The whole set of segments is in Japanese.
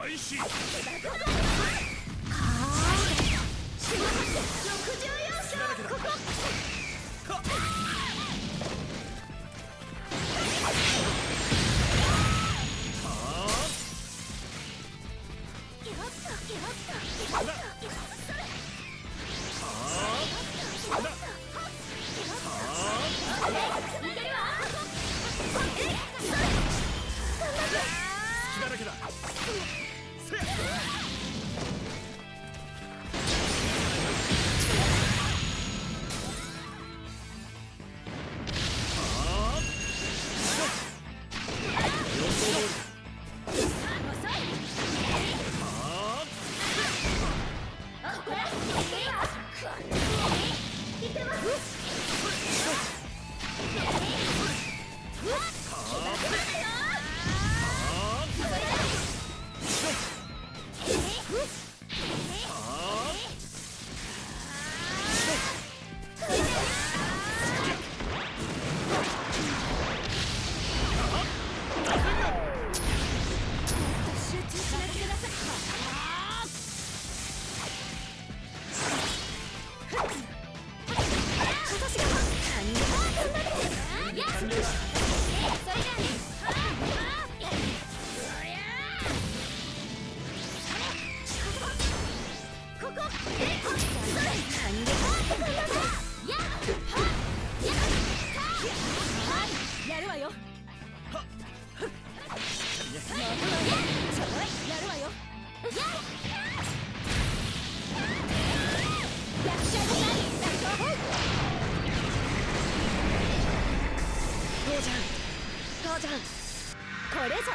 開始。こ Whoop! れぞ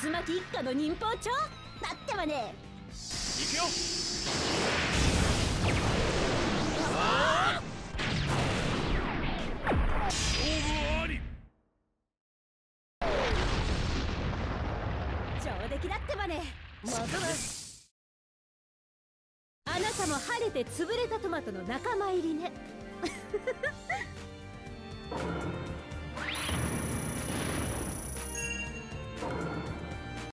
渦巻き一家の忍法帳？だってはね。行くよ。勝負あ。り上出来だってばね。まただあなたも晴れて潰れたトマトの仲間入りね